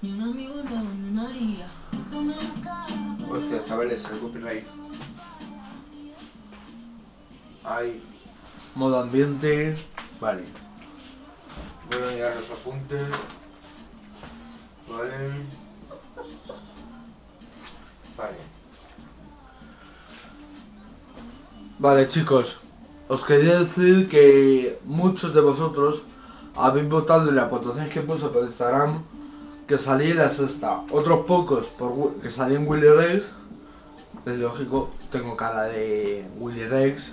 Ni un amigo ni una haría. Hostia, chavales, el copyright. Hay modo ambiente. Vale. Voy a mirar los apuntes. Vale. Vale. Vale, chicos. Os quería decir que muchos de vosotros habéis votado en la votación que puse por Instagram que salí en la sexta. Otros pocos que salí en Willy Rex. Es lógico, tengo cara de Willy Rex.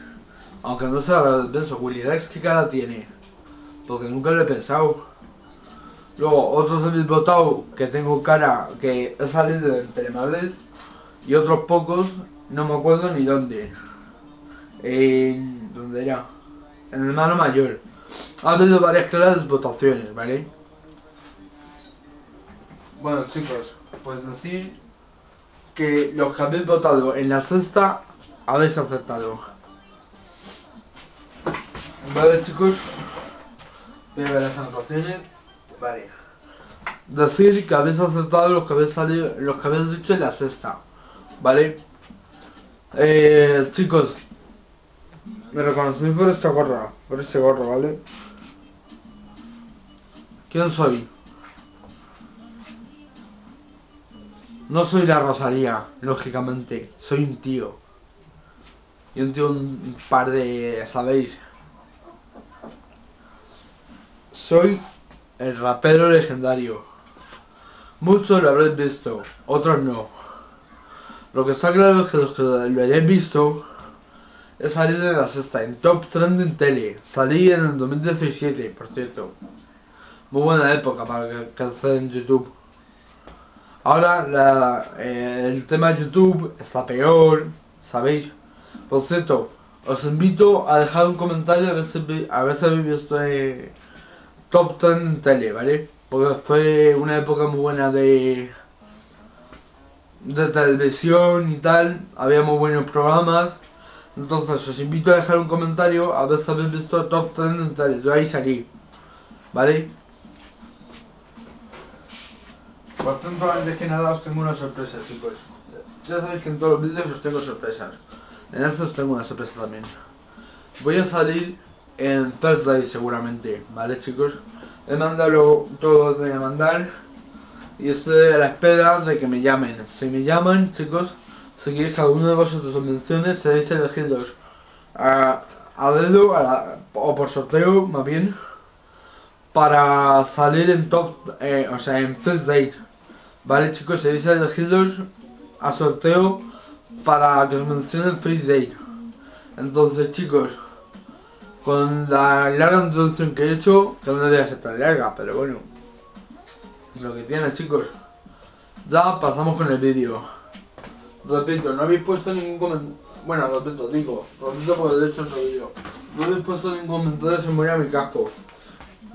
Aunque no sea pienso, Willy Rex, ¿qué cara tiene? Porque nunca lo he pensado. Luego, otros habéis votado que tengo cara que he salido del Telemadrid. Y otros pocos, no me acuerdo ni dónde. ¿Dónde era? El mano mayor. Ha habido varias claras votaciones, ¿vale? Bueno chicos, pues decir que los que habéis votado en la sexta habéis aceptado. Vale chicos, voy a ver las anotaciones. Vale. Decir que habéis aceptado los que habéis salido, los que habéis dicho en la sexta. ¿Vale? Eh, chicos, me reconocí por esta gorra, por este gorro, ¿vale? ¿Quién soy? No soy la Rosalía, lógicamente, soy un tío. Y un tío, un par de, ¿sabéis? Soy el rapero legendario. Muchos lo habréis visto, otros no. Lo que está claro es que los que lo hayáis visto, he salido de la sexta, en Top Trending Tele. Salí en el 2017, por cierto. Muy buena época para que, en YouTube. Ahora eh, el tema de YouTube está peor, ¿sabéis? Por cierto, os invito a dejar un comentario a ver si, a ver si habéis visto eh, Top 10 en tele, ¿vale? Porque fue una época muy buena de, de televisión y tal, había muy buenos programas. Entonces os invito a dejar un comentario a ver si habéis visto Top 10 en tele, yo ahí ¿vale? Por tanto, antes que nada os tengo una sorpresa, chicos. Ya sabéis que en todos los vídeos os tengo sorpresas. En estos tengo una sorpresa también. Voy a salir en Thursday seguramente, ¿vale chicos? He mandado todo lo que voy a mandar. Y estoy a la espera de que me llamen. Si me llaman, chicos, si queréis que alguno de vosotros os mencione, seréis elegidos a, a dedo o por sorteo, más bien, para salir en top, eh, o sea, en first date. Vale chicos, seréis elegidos a sorteo para que os mencionen first date. Entonces chicos, con la larga introducción que he hecho, que no debería ser tan larga, pero bueno, es lo que tiene chicos. Ya pasamos con el vídeo. Repito, no habéis puesto ningún comentario. Bueno, repito, digo, repito porque lo he hecho otro vídeo. No habéis puesto ningún comentario morir a mi casco.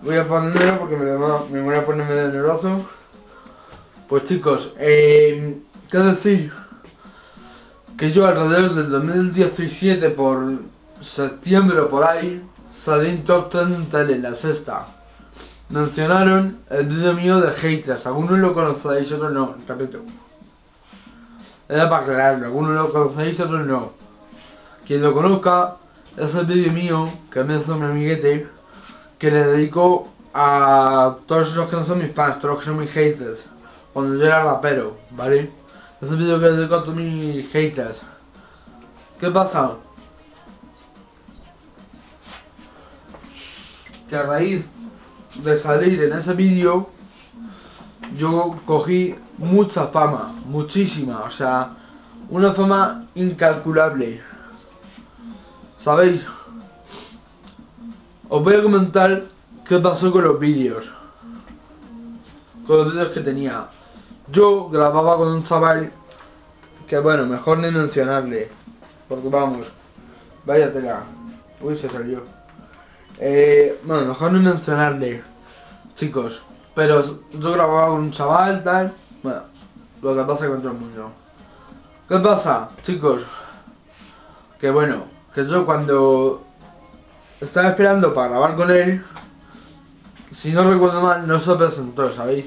Voy a ponerlo porque me, me voy a ponerme de nervioso. Pues chicos, eh, ¿qué decir? Que yo alrededor del 2017, por septiembre o por ahí, salí en top 10 en la sexta. Mencionaron el vídeo mío de haters, algunos lo conocéis, otros no, repito. Era para aclararlo, algunos lo conocéis, otros no. Quien lo conozca, es el vídeo mío que me hizo mi amiguete, que le dedico a todos los que no son mis fans, todos los que son mis haters, cuando yo era rapero, ¿vale? Es el vídeo que le dedico a todos mis haters. ¿Qué pasa? Que a raíz de salir en ese vídeo, yo cogí mucha fama, muchísima, o sea, una fama incalculable. ¿Sabéis? Os voy a comentar qué pasó con los vídeos. Con los vídeos que tenía. Yo grababa con un chaval que bueno, mejor ni mencionarle. Porque vamos, vaya tela. Uy, se salió. Eh, bueno, mejor ni mencionarle, chicos. Pero yo grababa con un chaval, tal. Bueno, lo que pasa con todo el mundo. ¿Qué pasa, chicos? Que bueno, que yo cuando estaba esperando para grabar con él, si no recuerdo mal, no se presentó, ¿sabéis?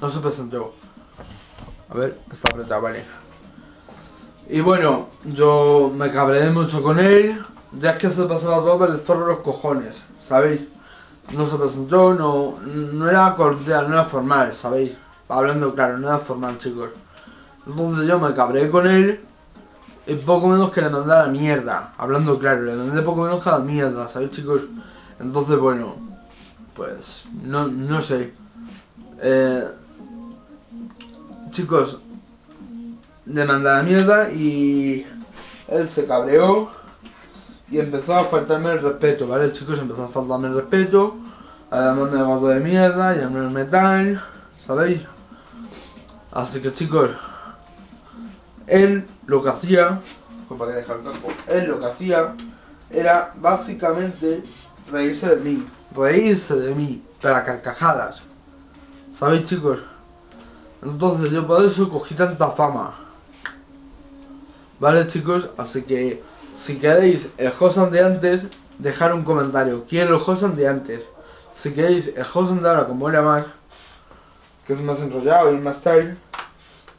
No se presentó. A ver, está apretado, vale. Y bueno, yo me cabreé mucho con él, ya es que se pasaba todo por el forro de los cojones, ¿sabéis? No se presentó, no, no era cordial, no era formal, ¿sabéis? Hablando claro, no era formal, chicos. Entonces yo me cabreé con él y poco menos que le mandé a la mierda, hablando claro, le mandé poco menos que a la mierda, ¿sabéis, chicos? Entonces, bueno, pues, no, no sé. Eh, chicos, le mandé a la mierda y él se cabreó y empezó a faltarme el respeto, ¿vale? Chicos, empezó a faltarme el respeto, a llamarme gordo de mierda, a llamarme metal, ¿sabéis? Así que chicos, él lo que hacía, pues para que dejar el campo, él lo que hacía era básicamente reírse de mí, reírse de mí, pero a carcajadas, ¿sabéis chicos? Entonces yo por eso cogí tanta fama. Vale chicos, así que si queréis el Hosan de antes, dejar un comentario. Quiero el Hosan de antes. Si queréis el Hosan de ahora como era más, que es más enrollado y más style,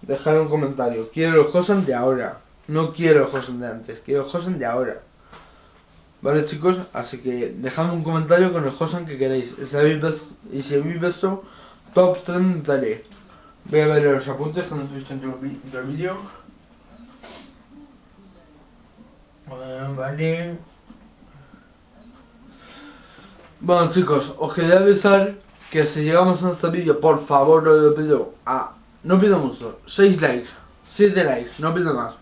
dejar un comentario. Quiero el Hosan de ahora. No quiero el Hosan de antes, quiero el Hosan de ahora. Vale chicos, así que dejadme un comentario con el Hosan que queréis. Y si habéis visto, y si habéis visto top 3 daré. Voy a ver los apuntes que no he visto entre el vídeo. Vale. Bueno chicos, os quería avisar que si llegamos a este vídeo, por favor, os lo pido a... No pido mucho, 6 likes, 7 likes, no pido más.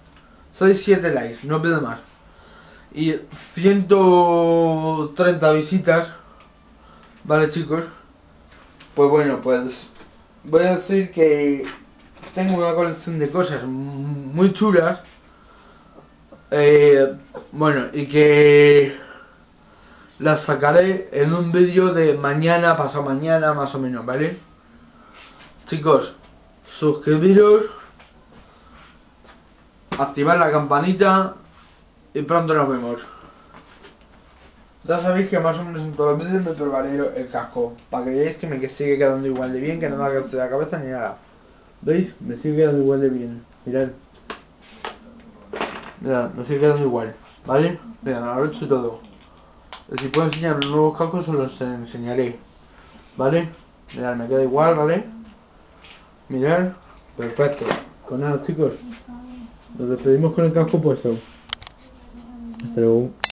6, 7 likes, no pido más. Y 130 visitas, ¿vale chicos? Pues bueno, pues voy a decir que tengo una colección de cosas muy chulas. Eh, bueno, y que las sacaré en un vídeo de mañana, pasado mañana, más o menos, ¿vale? Chicos, suscribiros, activar la campanita y pronto nos vemos. Ya sabéis que más o menos en todos los vídeos me probaré el casco, para que veáis que me sigue quedando igual de bien, que no me ha la cabeza ni nada. ¿Veis? Me sigue quedando igual de bien. Mirad. Mirad, me sigue igual. ¿Vale? Mira, lo he hecho todo. Si puedo enseñar los nuevos cascos, os los enseñaré. ¿Vale? Mirad, me queda igual, ¿vale? Mirad. Perfecto. Pues nada, chicos. Nos despedimos con el casco puesto. Hasta luego.